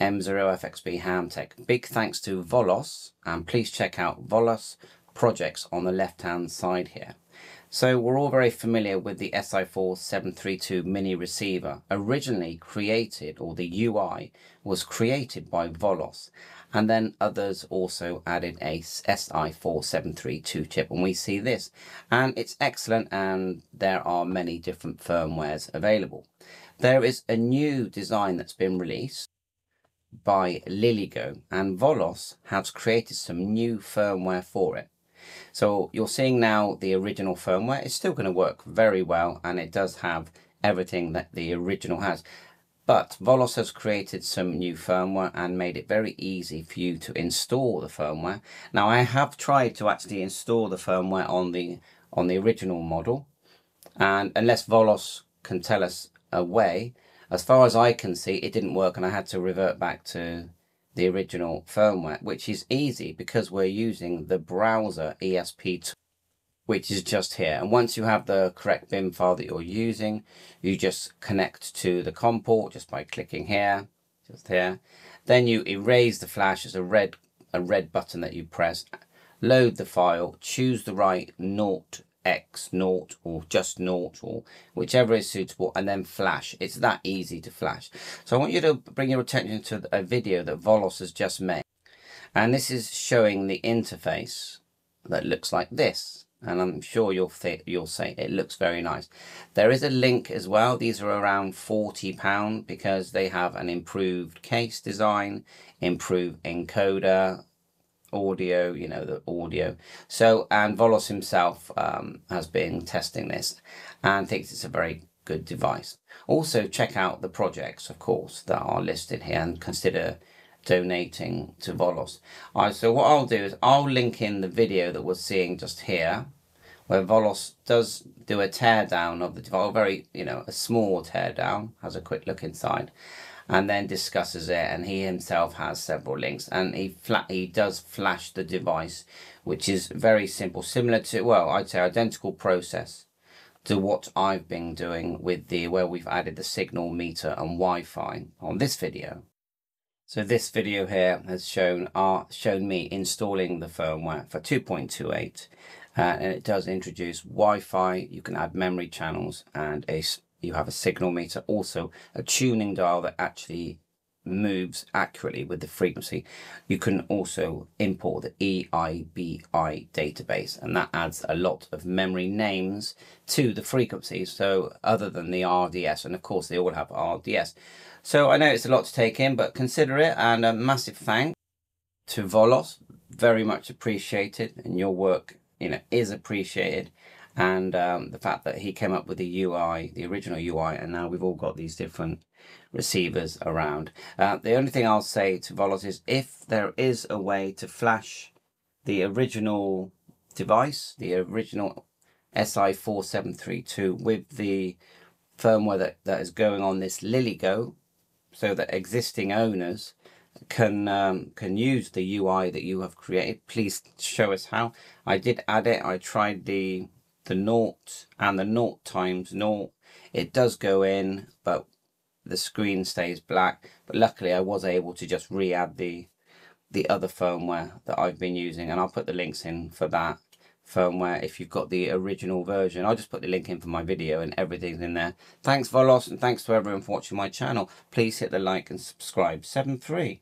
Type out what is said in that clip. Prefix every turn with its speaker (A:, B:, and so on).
A: M0FXB Hamtech. Big thanks to Volos and please check out Volos projects on the left hand side here. So we're all very familiar with the SI4 732 mini receiver, originally created, or the UI was created by Volos, and then others also added a SI4 732 chip, and we see this, and it's excellent, and there are many different firmwares available. There is a new design that's been released by Lilygo, and Volos has created some new firmware for it. So you're seeing now the original firmware. It's still going to work very well and it does have everything that the original has. But Volos has created some new firmware and made it very easy for you to install the firmware. Now I have tried to actually install the firmware on the on the original model and unless Volos can tell us a way, as far as I can see, it didn't work and I had to revert back to the original firmware, which is easy because we're using the browser ESPtool, which is just here. And once you have the correct bin file that you're using, you just connect to the COM port just by clicking here, just here. Then you erase the flash as a red, a red button that you press, load the file, choose the right naught X naught or just naught or whichever is suitable and then flash. It's that easy to flash. So I want you to bring your attention to a video that Volos has just made. And this is showing the interface that looks like this. And I'm sure you'll, you'll say it looks very nice. There is a link as well. These are around £40 because they have an improved case design, improved encoder, audio, you know, the audio. So, and Volos himself um, has been testing this and thinks it's a very good device. Also, check out the projects, of course, that are listed here and consider donating to Volos. All right, so what I'll do is I'll link in the video that we're seeing just here, where Volos does do a teardown of the device, very, you know, a small teardown, has a quick look inside and then discusses it and he himself has several links and he flat he does flash the device which is very simple similar to well i'd say identical process to what i've been doing with the where we've added the signal meter and wi-fi on this video so this video here has shown uh, shown me installing the firmware for 2.28 uh, and it does introduce Wi-Fi. You can add memory channels and a you have a signal meter, also a tuning dial that actually moves accurately with the frequency. You can also import the EIBI database and that adds a lot of memory names to the frequencies. So other than the RDS, and of course they all have RDS. So I know it's a lot to take in, but consider it and a massive thanks to Volos. Very much appreciated and your work you know is appreciated and um, the fact that he came up with the UI, the original UI, and now we've all got these different receivers around. Uh, the only thing I'll say to Volos is if there is a way to flash the original device, the original SI4732 with the firmware that, that is going on this Lilygo, so that existing owners can um, can use the UI that you have created. Please show us how. I did add it. I tried the the naught and the naught times naught. It does go in, but the screen stays black. But luckily I was able to just re-add the, the other firmware that I've been using. And I'll put the links in for that firmware if you've got the original version. I'll just put the link in for my video and everything's in there. Thanks Volos and thanks to everyone for watching my channel. Please hit the like and subscribe. 7-3.